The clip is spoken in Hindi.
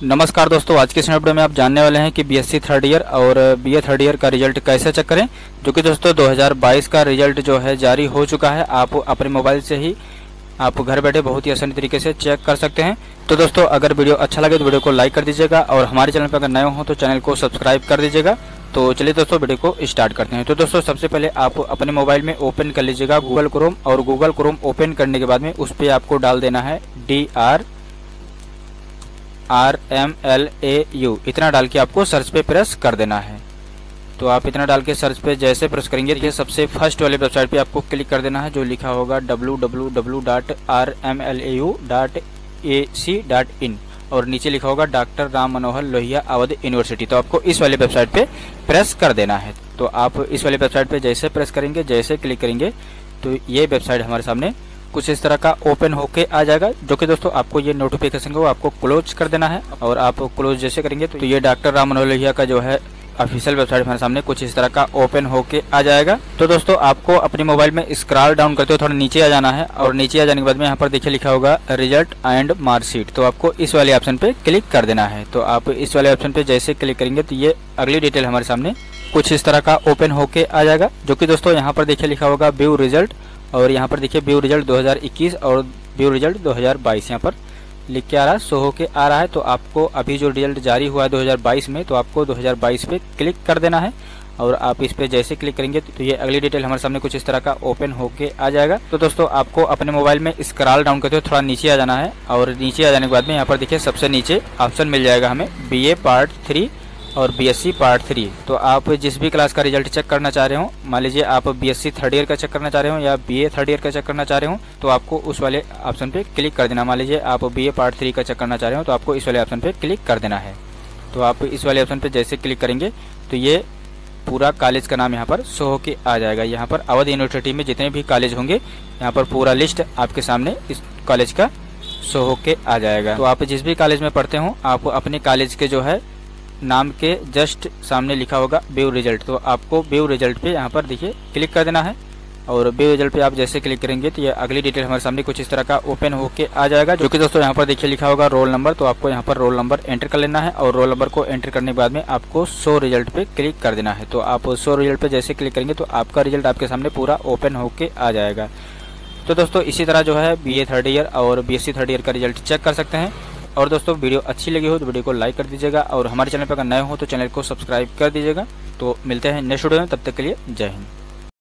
नमस्कार दोस्तों, आज के वीडियो में आप जानने वाले हैं कि बीएससी थर्ड ईयर और बीए थर्ड ईयर का रिज़ल्ट कैसे चेक करें। जो कि दोस्तों 2022 का रिज़ल्ट जो है, जारी हो चुका है। आप अपने मोबाइल से ही आप घर बैठे बहुत ही आसानी तरीके से चेक कर सकते हैं। तो दोस्तों, अगर वीडियो अच्छा लगे तो वीडियो को लाइक कर दीजिएगा और हमारे चैनल पर अगर नए हो तो चैनल को सब्सक्राइब कर दीजिएगा। तो चलिए दोस्तों, वीडियो को स्टार्ट करते हैं। तो दोस्तों, सबसे पहले आप अपने मोबाइल में ओपन कर लीजिएगा गूगल क्रोम और गूगल क्रोम ओपन करने के बाद में उस पर आपको डाल देना है D R R M L A U इतना डाल के आपको सर्च पे प्रेस कर देना है। तो आप इतना डाल के सर्च पे जैसे प्रेस करेंगे ये सबसे फ़र्स्ट वाले वेबसाइट पे आपको क्लिक कर देना है, जो लिखा होगा W W W dot R M L A U dot A C dot in और नीचे लिखा होगा डॉक्टर राम मनोहर लोहिया अवध यूनिवर्सिटी। तो आपको इस वाले वेबसाइट पे प्रेस कर देना है। तो आप इस वाले वेबसाइट पे जैसे प्रेस करेंगे, जैसे क्लिक करेंगे तो ये वेबसाइट हमारे सामने कुछ इस तरह का ओपन होके आ जाएगा, जो कि दोस्तों आपको ये नोटिफिकेशन को आपको क्लोज कर देना है। और आप क्लोज जैसे करेंगे तो ये डॉक्टर राम मनोहर का जो है ऑफिशियल वेबसाइट हमारे सामने कुछ इस तरह का ओपन होके आ जाएगा। तो दोस्तों, आपको अपने मोबाइल में स्क्रॉल डाउन करते हुए थोड़ा नीचे आ जाना है। और नीचे आ जाने के बाद में यहाँ पर देखिए लिखा होगा रिज़ल्ट एंड मार्कशीट तो आपको इस वाले ऑप्शन पे क्लिक कर देना है। तो आप इस वाले ऑप्शन पे जैसे क्लिक करेंगे तो ये अगली डिटेल हमारे सामने कुछ इस तरह का ओपन होके आ जाएगा, जो कि दोस्तों यहाँ पर देखिए लिखा होगा व्यू रिज़ल्ट और यहाँ पर देखिए व्यू रिज़ल्ट 2021 और व्यू रिज़ल्ट 2022 यहाँ पर लिख के आ रहा है। सो होके आ रहा है तो आपको अभी जो रिज़ल्ट जारी हुआ है 2022 में तो आपको 2022 पे क्लिक कर देना है और आप इस पे जैसे क्लिक करेंगे तो ये अगली डिटेल हमारे सामने कुछ इस तरह का ओपन होके आ जाएगा। तो दोस्तों आपको अपने मोबाइल में स्क्रॉल डाउन करते हुए थोड़ा नीचे आ जाना है, और नीचे आ जाने के बाद में यहाँ पर देखिए सबसे नीचे ऑप्शन मिल जाएगा हमें बीए पार्ट थ्री और बीएससी पार्ट थ्री तो आप जिस भी क्लास का रिज़ल्ट चेक करना चाह रहे हो, मान लीजिए आप बीएससी थर्ड ईयर का चेक करना चाह रहे हो या बीए थर्ड ईयर का चेक करना चाह रहे हो तो आपको उस वाले ऑप्शन पे क्लिक कर देना। मान लीजिए आप बीए पार्ट थ्री का चेक करना चाह रहे हो तो आपको इस वाले ऑप्शन पे क्लिक कर देना है। तो आप इस वाले ऑप्शन पे जैसे क्लिक करेंगे तो ये पूरा कॉलेज का नाम यहाँ पर शो होके आ जाएगा। यहाँ पर अवध यूनिवर्सिटी में जितने भी कॉलेज होंगे, यहाँ पर पूरा लिस्ट आपके सामने इस कॉलेज का शो होके आ जाएगा। तो आप जिस भी कॉलेज में पढ़ते हो, आप अपने कॉलेज के जो है नाम के जस्ट सामने लिखा होगा व्यू रिज़ल्ट। तो आपको व्यू रिज़ल्ट पे यहाँ पर देखिए क्लिक कर देना है। और व्यू रिज़ल्ट पे आप जैसे क्लिक करेंगे तो ये अगली डिटेल हमारे सामने कुछ इस तरह का ओपन होके आ जाएगा, जो कि दोस्तों यहाँ पर देखिए लिखा होगा रोल नंबर। तो आपको यहाँ पर रोल नंबर एंटर कर लेना है और रोल नंबर को एंटर करने के बाद में आपको शो रिज़ल्ट पे क्लिक कर देना है। तो आप शो रिज़ल्ट पे जैसे क्लिक करेंगे तो आपका रिज़ल्ट आपके सामने पूरा ओपन होके आ जाएगा। तो दोस्तों इसी तरह जो है बी थर्ड ईयर और बी थर्ड ईयर का रिज़ल्ट चेक कर सकते हैं। और दोस्तों, वीडियो अच्छी लगी हो तो वीडियो को लाइक कर दीजिएगा और हमारे चैनल पर अगर नए हो तो चैनल को सब्सक्राइब कर दीजिएगा। तो मिलते हैं नेक्स्ट वीडियो में, तब तक के लिए जय हिंद।